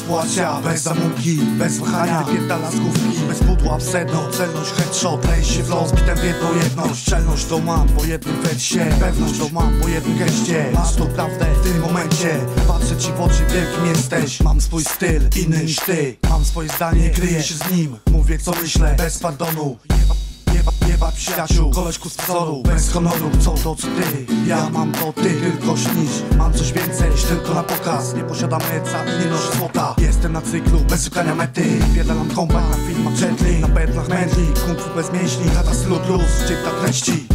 płacia Bez zamuki, bez wahania Wypierdala z główki, bez pudła w sedno Celność, headshot, lej się w los. Bitem w jedną jedność Czelność to mam po jednym wersie Pewność to mam po jednym geście. Masz tą prawdę w tym momencie. Patrzę ci w oczy, wielkim jesteś. Mam swój styl, inny niż ty. Mam swoje zdanie, kryję się z nim. Mówię co myślę, bez pardonu. Jeba, przyjaciół, koleżku z wzoru Bez honoru, co to co ty? Ja mam to ty, tylko śnisz. Mam coś więcej tylko na pokaz. Nie posiadam meca i nie noszę złota. Jestem na cyklu, bez szukania mety. Pierdalam kombat na filmach Jetli Na pętlach mętli, kung fu bez mięśni. Tata stylu plus, dzień treści